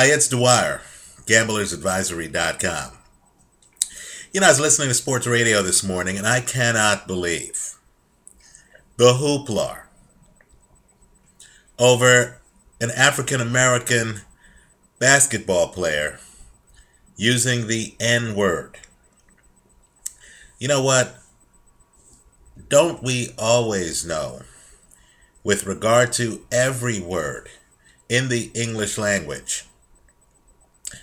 Hi, it's Dwyer, gamblersadvisory.com. You know, I was listening to sports radio this morning and I cannot believe the hoopla over an African American basketball player using the N word. You know what? Don't we always know, with regard to every word in the English language,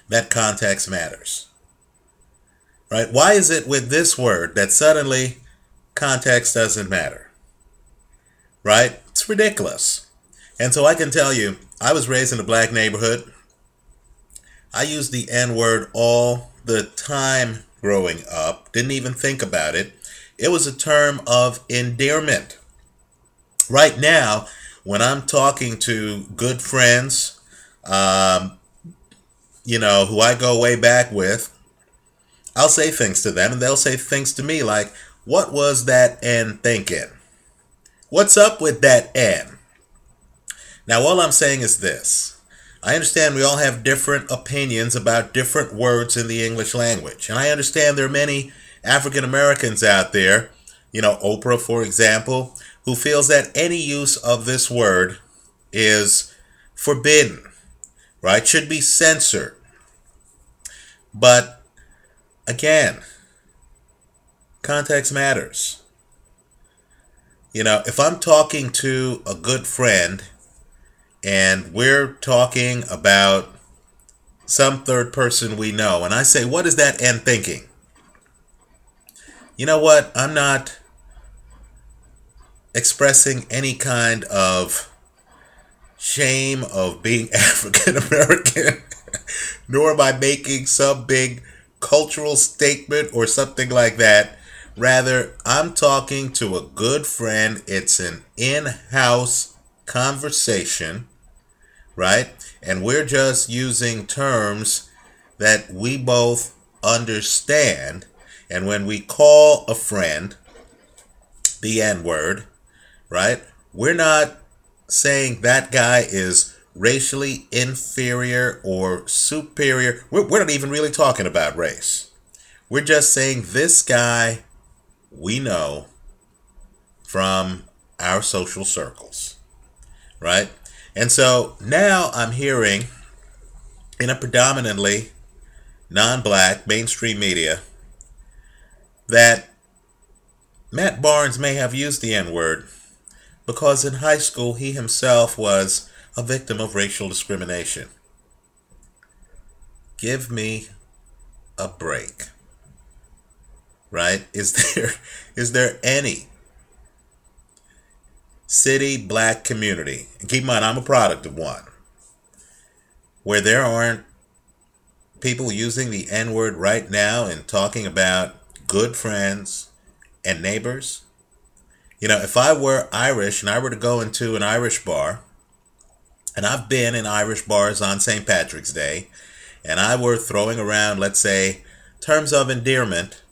that context matters? Right? Why is it with this word that suddenly context doesn't matter? Right? It's ridiculous. And so I can tell you, I was raised in a black neighborhood. I used the N word all the time growing up, didn't even think about it. It was a term of endearment. Right now, when I'm talking to good friends, um, you know, who I go way back with, I'll say things to them and they'll say things to me like, What was that N thinking? What's up with that N? Now, all I'm saying is this I understand we all have different opinions about different words in the English language. And I understand there are many African Americans out there, you know, Oprah, for example, who feels that any use of this word is forbidden, right? Should be censored. But again, context matters. You know, if I'm talking to a good friend and we're talking about some third person we know, and I say, What is that N thinking? You know what? I'm not expressing any kind of shame of being African American, nor am I making some big cultural statement or something like that. Rather, I'm talking to a good friend. It's an in house conversation, right? And we're just using terms that we both understand. And when we call a friend the N word, right? We're not saying that guy is racially inferior or superior. We're, we're not even really talking about race. We're just saying this guy we know from our social circles, right? And so now I'm hearing in a predominantly non black mainstream media that Matt Barnes may have used the N word because in high school he himself was a victim of racial discrimination. Give me a break. Right? Is there is there any city black community, and keep in mind I'm a product of one, where there aren't people using the N-word right now and talking about good friends and neighbors? You know, if I were Irish and I were to go into an Irish bar, and I've been in Irish bars on St. Patrick's Day, and I were throwing around, let's say, terms of endearment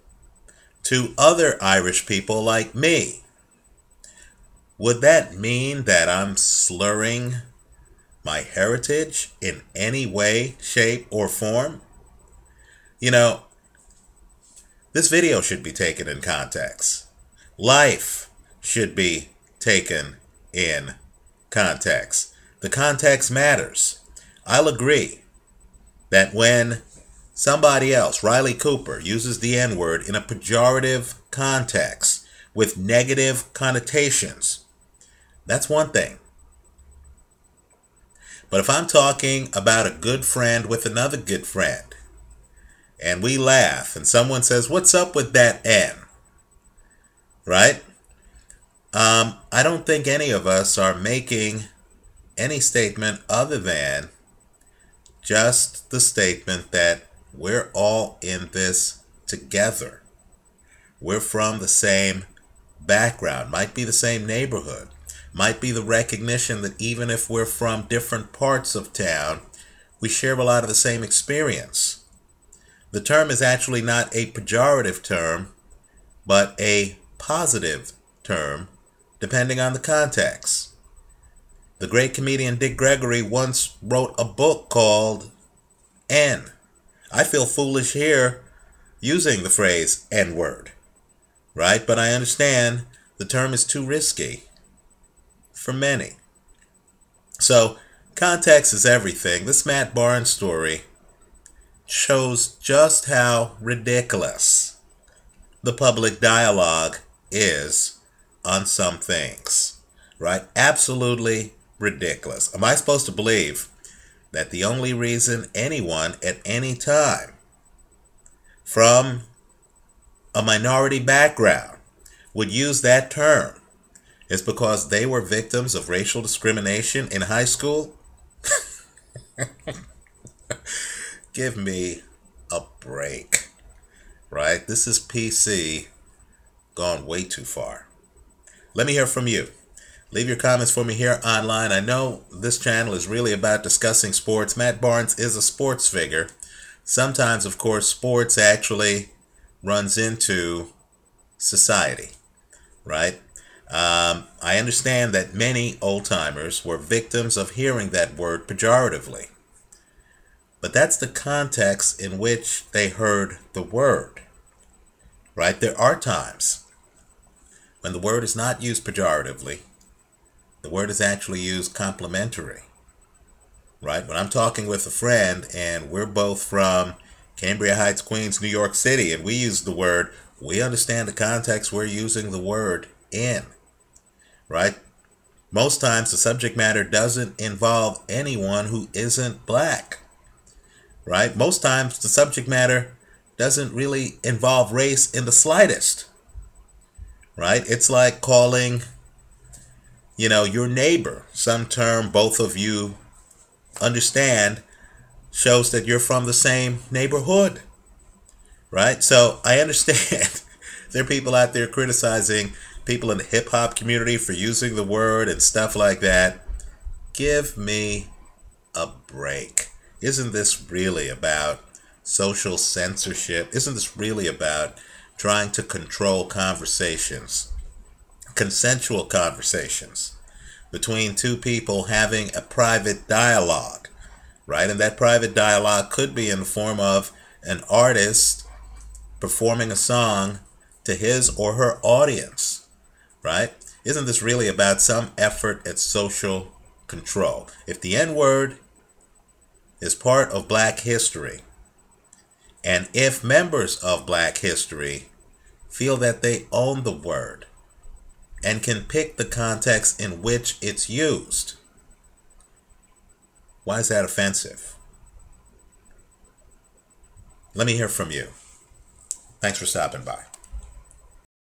to other Irish people like me, would that mean that I'm slurring my heritage in any way, shape, or form? You know, this video should be taken in context. Life should be taken in context. The context matters. I'll agree that when somebody else, Riley Cooper, uses the N word in a pejorative context with negative connotations, that's one thing. But if I'm talking about a good friend with another good friend, and we laugh, and someone says, What's up with that N? Right? Um, I don't think any of us are making any statement other than just the statement that we're all in this together. We're from the same background, might be the same neighborhood, might be the recognition that even if we're from different parts of town, we share a lot of the same experience. The term is actually not a pejorative term, but a positive term, depending on the context. The great comedian Dick Gregory once wrote a book called N. I feel foolish here using the phrase N word, right? But I understand the term is too risky for many. So, context is everything. This Matt Barnes story shows just how ridiculous the public dialogue is on some things, right? Absolutely ridiculous. Am I supposed to believe that the only reason anyone at any time from a minority background would use that term is because they were victims of racial discrimination in high school? Give me a break. Right? This is PC gone way too far. Let me hear from you. Leave your comments for me here online. I know this channel is really about discussing sports. Matt Barnes is a sports figure. Sometimes, of course, sports actually runs into society, right? Um, I understand that many old timers were victims of hearing that word pejoratively. But that's the context in which they heard the word. Right? There are times when the word is not used pejoratively, the word is actually used complimentary. Right? When I'm talking with a friend and we're both from Cambria Heights, Queens, New York City, and we use the word, we understand the context we're using the word in. Right? Most times the subject matter doesn't involve anyone who isn't black right? Most times the subject matter doesn't really involve race in the slightest, right? It's like calling, you know, your neighbor, some term both of you understand shows that you're from the same neighborhood, right? So I understand there are people out there criticizing people in the hip hop community for using the word and stuff like that. Give me a break. Isn't this really about social censorship? Isn't this really about trying to control conversations, consensual conversations between two people having a private dialogue, right? And that private dialogue could be in the form of an artist performing a song to his or her audience, right? Isn't this really about some effort at social control? If the N word is part of black history. And if members of black history feel that they own the word and can pick the context in which it's used, why is that offensive? Let me hear from you. Thanks for stopping by.